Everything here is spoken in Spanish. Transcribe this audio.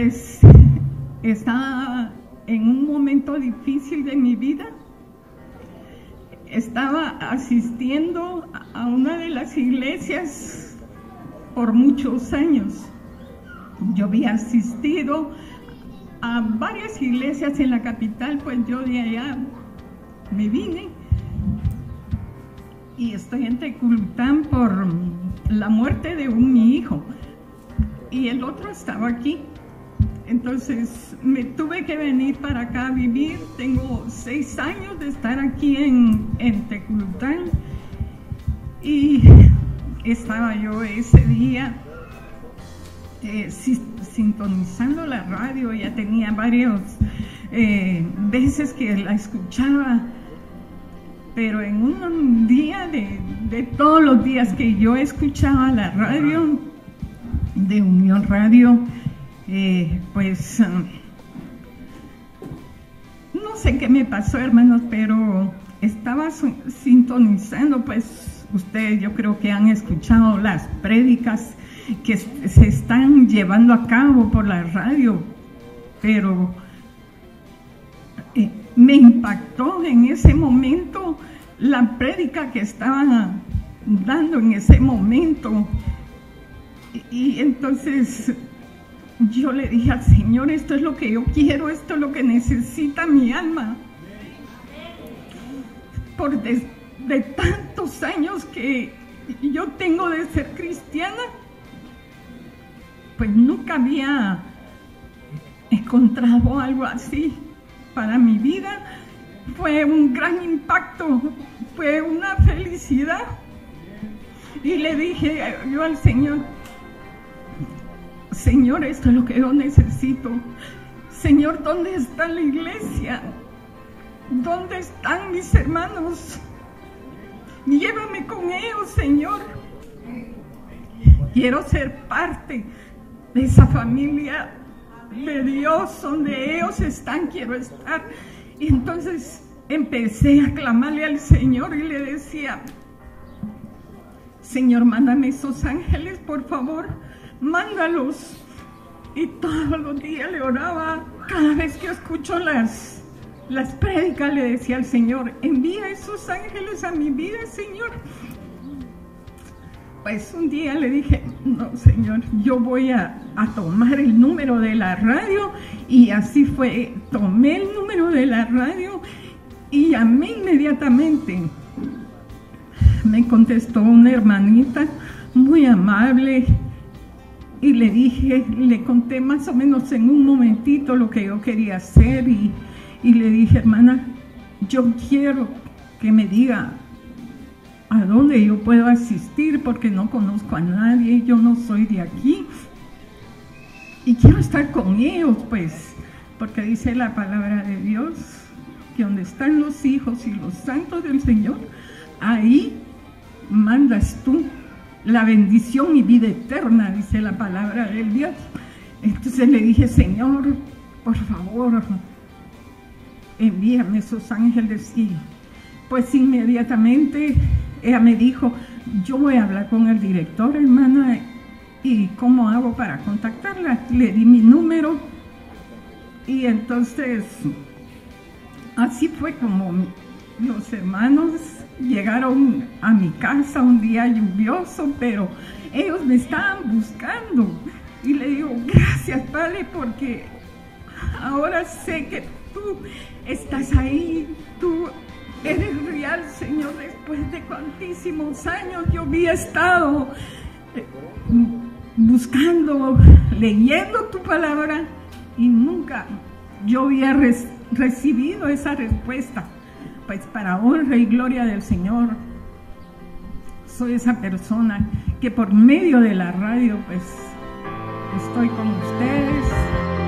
pues estaba en un momento difícil de mi vida. Estaba asistiendo a una de las iglesias por muchos años. Yo había asistido a varias iglesias en la capital, pues yo de allá me vine y estoy en Teculután por la muerte de un mi hijo y el otro estaba aquí. Entonces me tuve que venir para acá a vivir. Tengo seis años de estar aquí en, en Teculután y estaba yo ese día eh, sintonizando la radio, ya tenía varios eh, veces que la escuchaba, pero en un día de, de todos los días que yo escuchaba la radio, de Unión Radio, eh, pues no sé qué me pasó, hermanos, pero estaba sintonizando, pues ustedes yo creo que han escuchado las prédicas que se están llevando a cabo por la radio, pero eh, me impactó en ese momento la prédica que estaban dando en ese momento. Y entonces yo le dije al Señor, esto es lo que yo quiero, esto es lo que necesita mi alma. Por de, tantos años que yo tengo de ser cristiana, pues nunca había encontrado algo así para mi vida. Fue un gran impacto, fue una felicidad. Y le dije yo al Señor, Señor, esto es lo que yo necesito. Señor, ¿dónde está la iglesia? ¿Dónde están mis hermanos? Llévame con ellos, Señor. Quiero ser parte de esa familia de Dios, donde ellos están, quiero estar. Y entonces empecé a clamarle al Señor y le decía, Señor, mándame esos ángeles, por favor, mándalos. Y todos los días le oraba, cada vez que escucho las, las prédicas, le decía al Señor, envía esos ángeles a mi vida, Señor pues un día le dije, no señor, yo voy a, tomar el número de la radio y así fue, tomé el número de la radio y llamé inmediatamente. Me contestó una hermanita muy amable y le dije, le conté más o menos en un momentito lo que yo quería hacer y, y le dije, hermana, yo quiero que me diga a dónde yo puedo asistir porque no conozco a nadie, yo no soy de aquí. Y quiero estar con ellos, pues, porque dice la palabra de Dios que donde están los hijos y los santos del Señor, ahí mandas tú la bendición y vida eterna, dice la palabra del Dios. Entonces le dije, Señor, por favor, envíame esos ángeles y pues inmediatamente ella me dijo, yo voy a hablar con el director, hermana, y cómo hago para contactarla. Le di mi número y entonces así fue como los hermanos llegaron a mi casa un día lluvioso, pero ellos me estaban buscando. Y le digo, gracias, Padre, porque ahora sé que tú estás ahí, tú Eres real, Señor, después de cuantísimos años yo había estado eh, buscando, leyendo tu palabra y nunca yo había recibido esa respuesta. Pues para honra y gloria del Señor, soy esa persona que por medio de la radio pues estoy con ustedes.